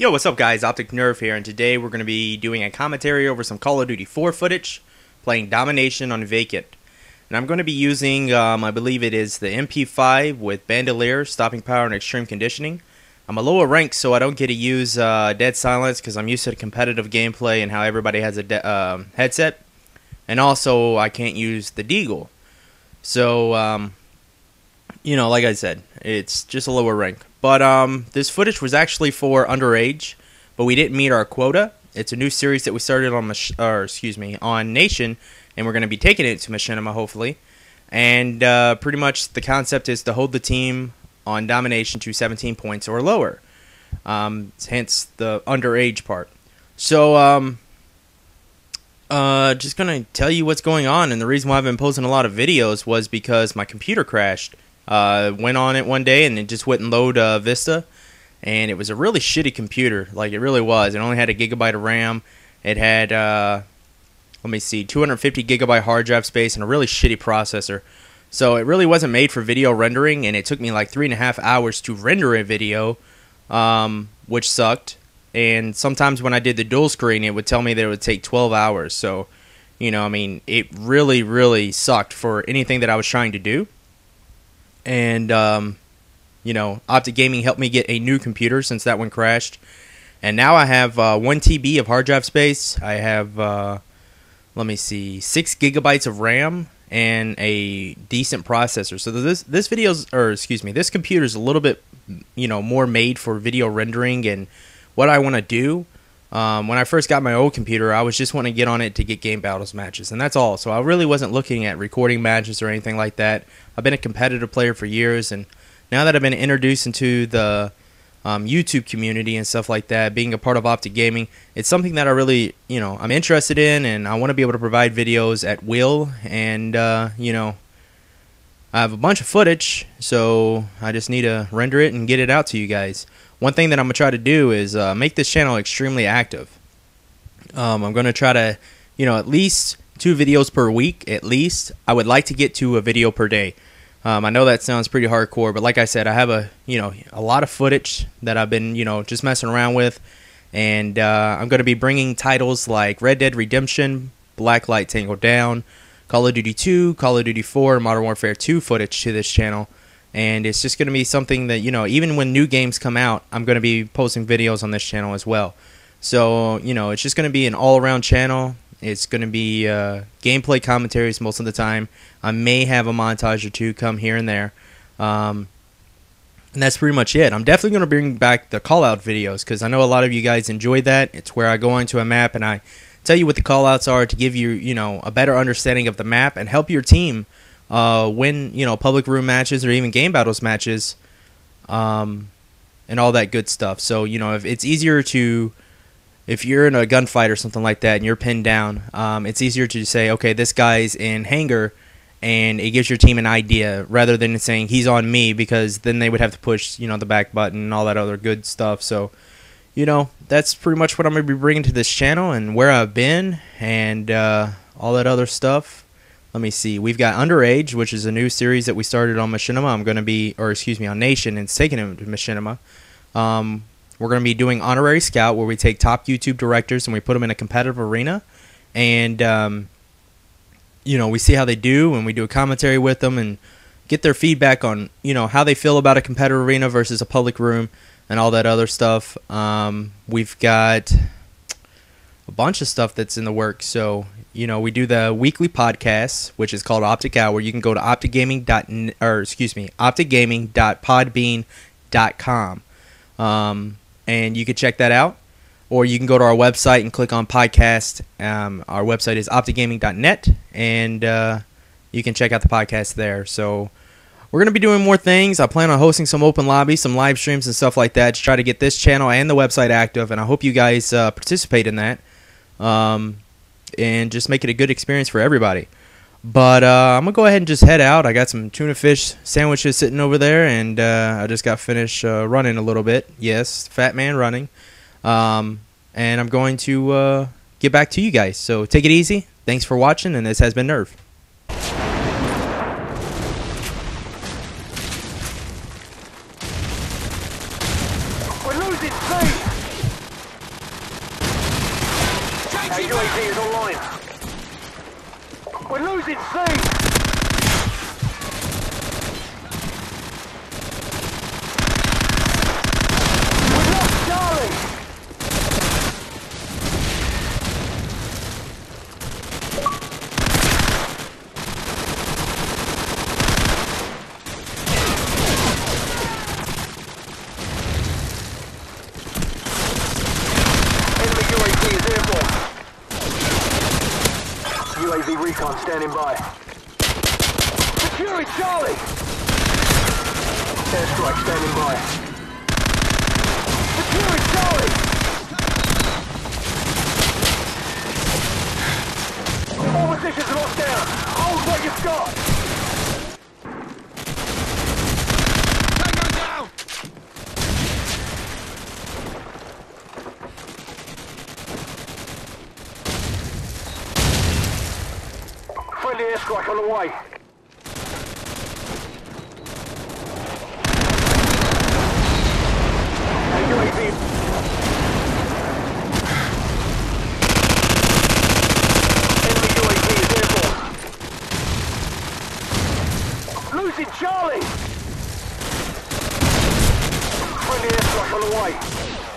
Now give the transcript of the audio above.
Yo, what's up guys? Optic Nerve here, and today we're going to be doing a commentary over some Call of Duty 4 footage, playing Domination on Vacant. And I'm going to be using, um, I believe it is the MP5 with Bandolier, Stopping Power, and Extreme Conditioning. I'm a lower rank, so I don't get to use uh, Dead Silence because I'm used to competitive gameplay and how everybody has a uh, headset. And also, I can't use the Deagle. So, um, you know, like I said, it's just a lower rank. But um, this footage was actually for underage, but we didn't meet our quota. It's a new series that we started on, or excuse me, on Nation, and we're going to be taking it to Machinima hopefully. And uh, pretty much the concept is to hold the team on domination to 17 points or lower. Um, hence the underage part. So, um, uh, just gonna tell you what's going on, and the reason why I've been posting a lot of videos was because my computer crashed. Uh, went on it one day and it just wouldn't load uh, Vista, and it was a really shitty computer. Like it really was. It only had a gigabyte of RAM. It had uh, let me see, 250 gigabyte hard drive space and a really shitty processor. So it really wasn't made for video rendering, and it took me like three and a half hours to render a video, um, which sucked. And sometimes when I did the dual screen, it would tell me that it would take 12 hours. So, you know, I mean, it really, really sucked for anything that I was trying to do and um, you know, Optic Gaming helped me get a new computer since that one crashed, and now I have uh, one TB of hard drive space. I have, uh, let me see, six gigabytes of RAM and a decent processor. So this this video's, or excuse me, this computer is a little bit, you know, more made for video rendering and what I want to do. Um, when I first got my old computer, I was just wanting to get on it to get GameBattles matches, and that's all. So I really wasn't looking at recording matches or anything like that. I've been a competitive player for years, and now that I've been introduced into the um, YouTube community and stuff like that, being a part of Optic Gaming, it's something that I really, you know, I'm interested in, and I want to be able to provide videos at will. And uh, you know, I have a bunch of footage, so I just need to render it and get it out to you guys one thing that I'm gonna try to do is uh, make this channel extremely active. Um, I'm gonna try to, you know, at least two videos per week. At least I would like to get to a video per day. Um, I know that sounds pretty hardcore, but like I said, I have a you know a lot of footage that I've been you know just messing around with, and uh, I'm gonna be bringing titles like Red Dead Redemption, Blacklight Tango Down, Call of Duty 2, Call of Duty 4, Modern Warfare 2 footage to this channel and it's just going to be something that you know even when new games come out i'm going to be posting videos on this channel as well. So you know it's just going to be an all-around channel. It's going to be uh, gameplay commentaries most of the time. I may have a montage or two come here and there. Um, and that's pretty much it. I'm definitely going to bring back the call out videos because i know a lot of you guys enjoy that. It's where i go into a map and i tell you what the call outs are to give you you know a better understanding of the map and help your team uh, win you know public room matches or even GameBattles matches, um, and all that good stuff. So you know if it's easier to if you're in a gunfight or something like that and you're pinned down, um, it's easier to say, okay, this guy's in hangar, and it gives your team an idea rather than saying he's on me because then they would have to push, you know, the back button and all that other good stuff. So, you know, that's pretty much what I'm going to be bringing to this channel and where I've been and uh, all that other stuff let me see. We've got Underage, which is a new series that we started on Machinima. I'm going to be, or excuse me, on Nation, and it's taking it to Machinima. Um, we're going to be doing Honorary Scout, where we take top YouTube directors and we put them in a competitive arena, and um, you know we see how they do, and we do a commentary with them and get their feedback on you know how they feel about a competitive arena versus a public room and all that other stuff. Um, we've got a bunch of stuff that's in the works, so you know, we do the weekly podcast, which is called Optic Hour. You can go to opticgaming. or excuse me, opticgaming.podbean.com. Um, and you can check that out. Or you can go to our website and click on podcast. Um, our website is opticgaming.net, and uh, you can check out the podcast there. So we're going to be doing more things. I plan on hosting some open lobbies, some live streams, and stuff like that to try to get this channel and the website active. And I hope you guys uh, participate in that. Um, and just make it a good experience for everybody. But uh, I'm gonna go ahead and just head out. I got some tuna fish sandwiches sitting over there, and uh, I just got finished uh, running a little bit. Yes, fat man running. Um, and I'm going to uh, get back to you guys. So take it easy. Thanks for watching, and this has been Nerve. We're losing speed! Our UAV is online. We're losing C. We lost Charlie. Enemy UAV is airborne. UAV recon standing by. Securing Charlie! Airstrike standing by. Securing Charlie! All positions locked down. Hold what you've got. Friendly airstrike on the way. Losing Charlie! Friendly airstrike on the way.